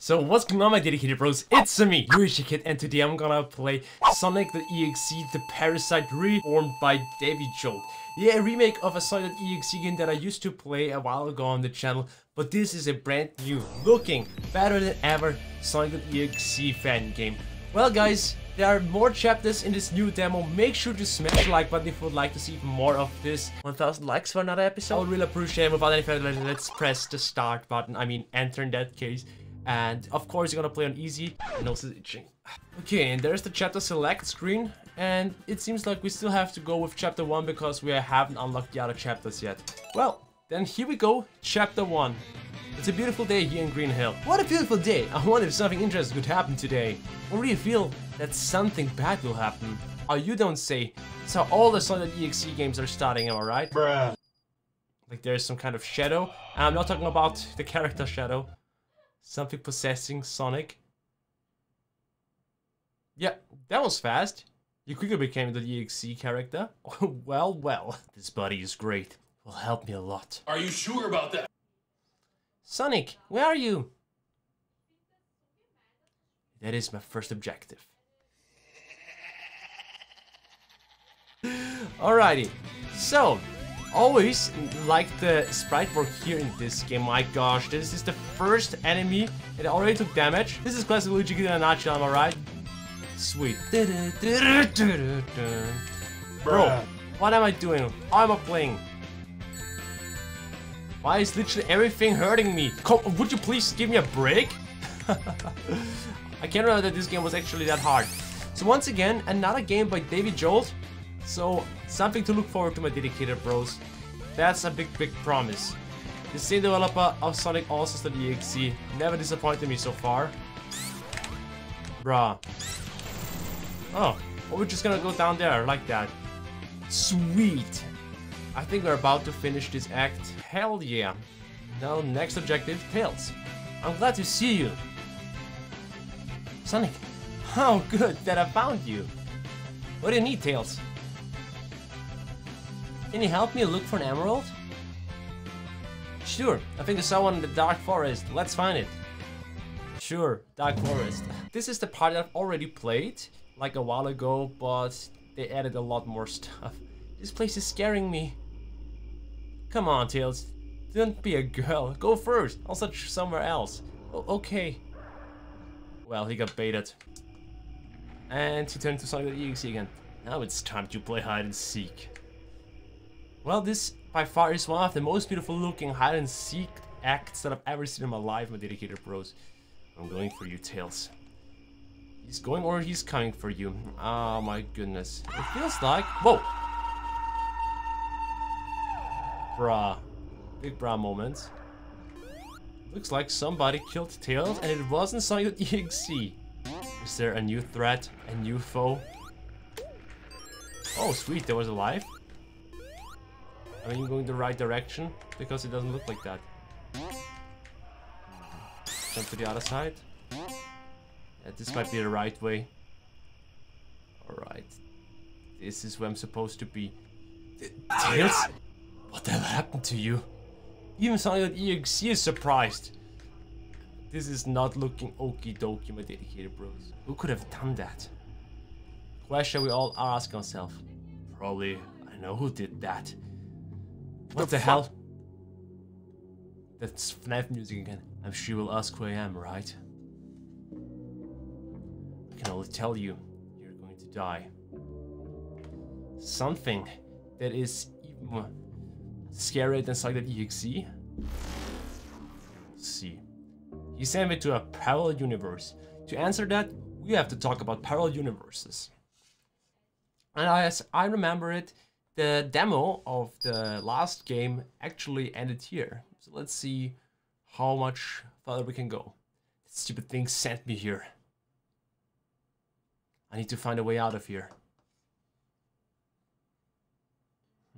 So what's going on my dedicated bros, it's me, Kid, and today I'm gonna play Sonic the EXE The Parasite Reformed by Davy Jolt. Yeah, a remake of a Sonic the EXE game that I used to play a while ago on the channel, but this is a brand new, looking, better than ever Sonic the EXE fan game. Well guys, there are more chapters in this new demo. Make sure to smash the like button if you would like to see even more of this. 1000 likes for another episode. I would really appreciate it. Without any further ado, let's press the start button. I mean, enter in that case. And of course, you're gonna play on easy. Is itching. Okay, and there's the chapter select screen. And it seems like we still have to go with chapter 1 because we haven't unlocked the other chapters yet. Well, then here we go, chapter 1. It's a beautiful day here in Green Hill. What a beautiful day! I wonder if something interesting could happen today. Or do you feel that something bad will happen? Oh, you don't say. It's how all the Sonic EXE games are starting, am I right? Bruh. Like there's some kind of shadow. I'm not talking about the character shadow. Something possessing Sonic. Yeah, that was fast. You quickly became the EXE character. well, well. This buddy is great. Will help me a lot. Are you sure about that? Sonic, where are you? That is my first objective. Alrighty, so always like the sprite work here in this game. My gosh, this is the first enemy that already took damage. This is classic Luigi in a nutshell, am I right? Sweet. Bro, what am I doing? How am I playing? Why is literally everything hurting me? Come, would you please give me a break? I can't remember that this game was actually that hard. So once again, another game by DevyJolt. So something to look forward to my dedicated bros. That's a big, big promise. The same developer of Sonic All-Stars EXE never disappointed me so far. Bruh. Oh, well, we're just gonna go down there like that. Sweet. I think we're about to finish this act. Hell yeah. Now, next objective, Tails. I'm glad to see you. Sonic, how good that I found you. What do you need, Tails? Can you help me look for an emerald? Sure, I think I saw one in the Dark Forest. Let's find it. Sure, Dark Forest. This is the part I've already played, like a while ago, but they added a lot more stuff. This place is scaring me. Come on, Tails. Don't be a girl. Go first. I'll search somewhere else. O okay. Well, he got baited. And he turned to Sonic the EXE again. Now it's time to play hide and seek. Well, this by far is one of the most beautiful looking hide and seek acts that I've ever seen in my life, my dedicated bros. I'm going for you, Tails. He's going or he's coming for you. Oh my goodness. It feels like... Whoa! Bruh. Big bra moments. Looks like somebody killed Tails and it wasn't Sonic EXE. Is there a new threat? A new foe? Oh sweet, there was a life? Are you going the right direction? Because it doesn't look like that. Jump to the other side. Yeah, this might be the right way. Alright. This is where I'm supposed to be. Tails? What the hell happened to you? Even Sonic EXE is surprised. This is not looking okie dokie, my dedicated bros. Who could have done that? Question we all ask ourselves. Probably, I know who did that. What the, the hell? That's FNAF music again. I'm sure you'll ask who I am, right? I can only tell you, you're going to die. Something that is even scarier than Sonic EXE? Let's see. He sent me to a parallel universe. To answer that, we have to talk about parallel universes. And as I remember it, the demo of the last game actually ended here. So let's see how much further we can go. Stupid thing sent me here. I need to find a way out of here.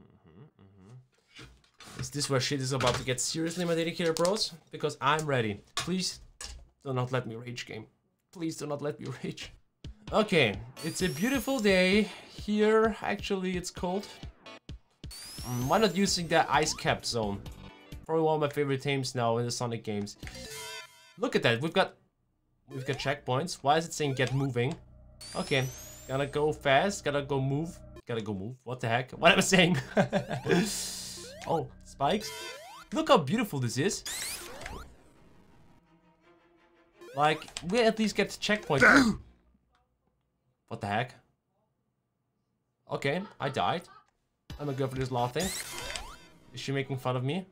Mm-hmm, mm-hmm. Is this where shit is about to get seriously, my dedicated bros? Because I'm ready. Please do not let me rage game. Please do not let me rage. Okay, it's a beautiful day. Here, actually, it's cold. Mm, why not using that ice cap zone? Probably one of my favorite teams now in the Sonic games. Look at that, we've got We've got checkpoints. Why is it saying get moving? Okay, gotta go fast, gotta go move. Gotta go move. What the heck? What am I saying? oh, spikes. Look how beautiful this is. Like, we at least get checkpoints. what the heck? Okay, I died. I'm gonna go for this laughing. Is she making fun of me?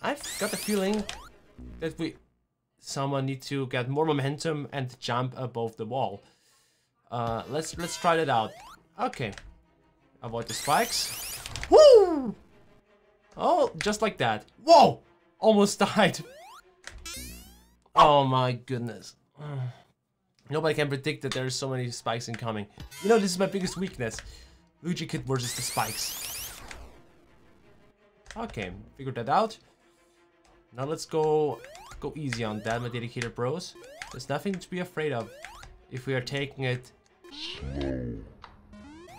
I've got the feeling that we someone need to get more momentum and jump above the wall. Uh, let's let's try that out. Okay. Avoid the spikes. Woo! Oh, just like that. Whoa! Almost died. Oh my goodness. Nobody can predict that there's so many spikes incoming. You know, this is my biggest weakness. Luigikid versus the spikes. Okay, figured that out. Now let's go go easy on that, my dedicated bros. There's nothing to be afraid of if we are taking it.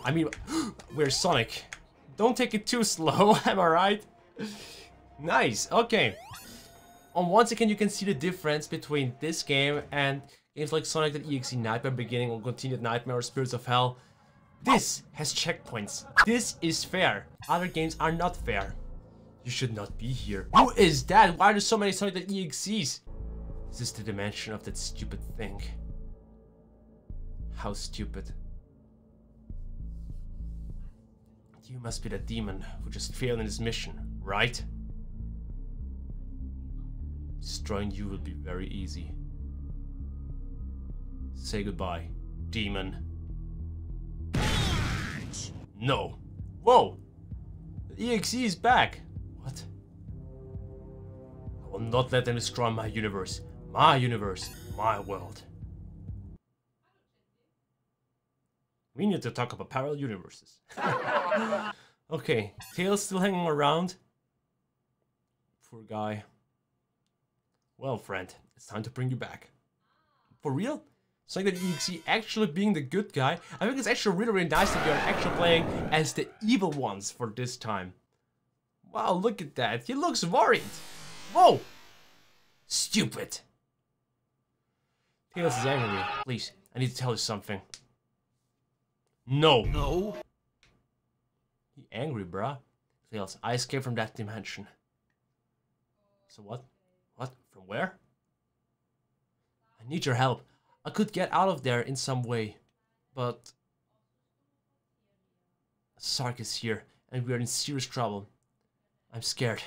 I mean, we're Sonic. Don't take it too slow, am I right? nice, okay. On one second you can see the difference between this game and games like Sonic the EXE Nightmare Beginning or Continued Nightmare or Spirits of Hell. This has checkpoints. This is fair. Other games are not fair. You should not be here. Who is that? Why are there so many Sonic EXEs? Is this the dimension of that stupid thing? How stupid. You must be the demon who just failed in his mission, right? Destroying you will be very easy. Say goodbye, demon. No. Whoa! The EXE is back! What? I will not let them destroy my universe. My universe. My world. We need to talk about parallel universes. okay, Tails still hanging around. Poor guy. Well, friend, it's time to bring you back. For real? Something that you see actually being the good guy. I think it's actually really, really nice that you're actually playing as the evil ones for this time. Wow, look at that. He looks worried. Whoa! Stupid. Tails is angry. Please, I need to tell you something. No. No. He angry, bruh. Tails, I escaped from that dimension. So what? What? From where? I need your help. I could get out of there in some way. But... Sark is here, and we are in serious trouble. I'm scared.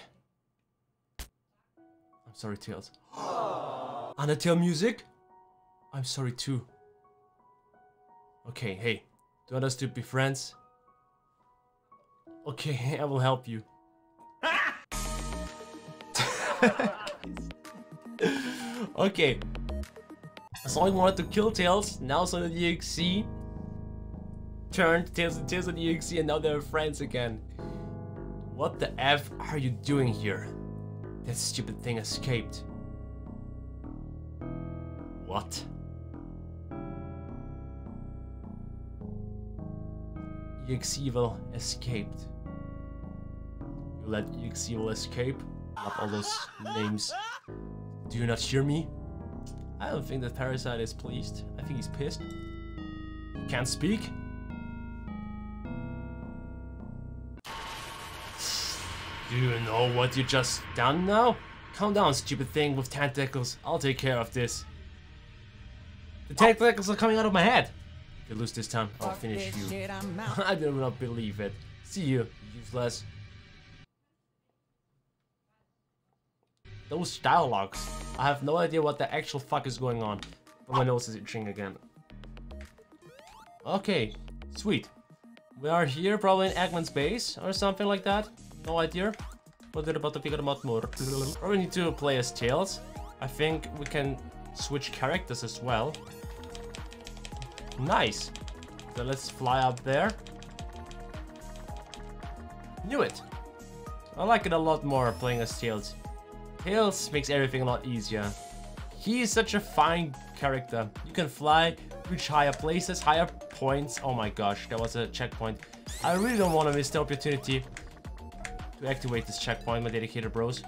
I'm sorry, Tails. Undertale music? I'm sorry too. Okay, hey, do you want us to be friends? Okay, I will help you. okay. Sonic wanted to kill Tails, now Sonic the EXE turned Tails and Tails and EXE and now they're friends again. What the F are you doing here? That stupid thing escaped. What? EXEvil escaped. You let EXEvil escape? Not all those names. Do you not hear me? I don't think that Parasite is pleased. I think he's pissed. Can't speak? Do you know what you just done now? Calm down, stupid thing with tentacles. I'll take care of this. The tentacles are coming out of my head. If you lose this time, I'll finish you. I do not believe it. See you, useless. Those dialogues. I have no idea what the actual fuck is going on. But my nose is itching again. Okay, sweet. We are here, probably in Eggman's base or something like that. No idea. We're about to figure out more. Probably need to play as Tails. I think we can switch characters as well. Nice. So let's fly up there. Knew it. I like it a lot more playing as Tails. Tails makes everything a lot easier. He is such a fine character. You can fly, reach higher places, higher points. Oh my gosh, that was a checkpoint. I really don't want to miss the opportunity to activate this checkpoint, my dedicated bros.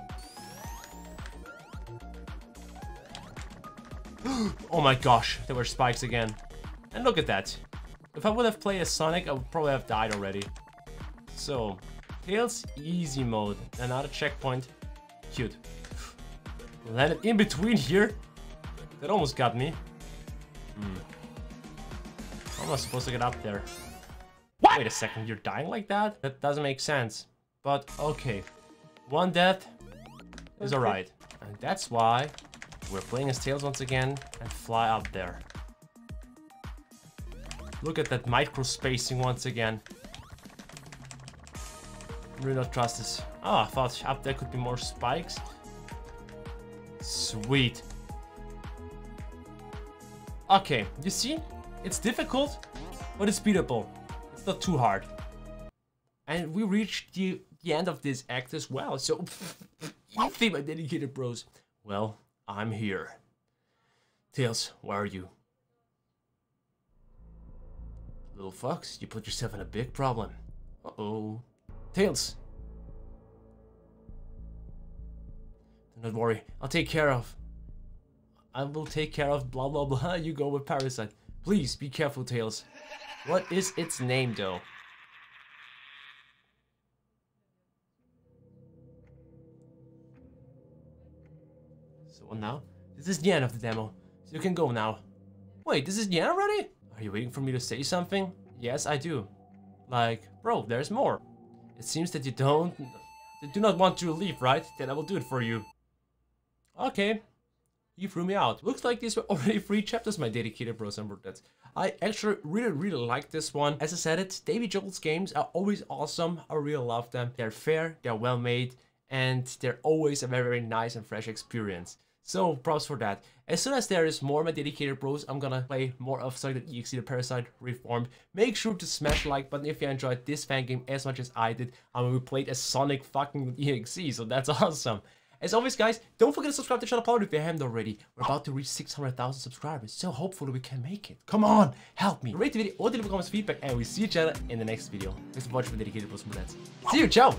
oh my gosh, there were spikes again. And look at that. If I would have played as Sonic, I would probably have died already. So, Tails easy mode. Another checkpoint. Cute. Landed in between here. That almost got me. Hmm. How am I supposed to get up there? What? Wait a second, you're dying like that? That doesn't make sense. But okay. One death is alright. And that's why we're playing as Tails once again and fly up there. Look at that micro spacing once again. Really not trust this. Oh, I thought up there could be more spikes. Sweet. Okay, you see? It's difficult, but it's beatable. It's not too hard. And we reached the, the end of this act as well, so you think my dedicated bros. Well, I'm here. Tails, where are you? Little fox, you put yourself in a big problem. Uh-oh. Tails! Do not worry, I'll take care of. I will take care of blah blah blah. You go with Parasite. Please be careful, Tails. What is its name though? So now, this is the end of the demo. So you can go now. Wait, this is the end already? Are you waiting for me to say something? Yes, I do. Like, bro, there's more. It seems that you don't... You do not want to leave, right? Then I will do it for you. Okay. You threw me out. Looks like these were already three chapters, my dedicated bros and brothers. I actually really, really like this one. As I said it, DevyJolt's games are always awesome. I really love them. They're fair, they're well made, and they're always a very, very nice and fresh experience. So props for that. As soon as there is more my dedicated bros, I'm gonna play more of Sonic EXE the Parasite Reformed. Make sure to smash the like button if you enjoyed this fan game as much as I did. I mean, we played Sonic fucking EXE, so that's awesome. As always, guys, don't forget to subscribe to channel if you haven't already. We're about to reach 600,000 subscribers, so hopefully we can make it. Come on, help me. Rate the video or leave comments feedback, and we see each other in the next video. Thanks for watching for Dedicated Bros. See you, ciao!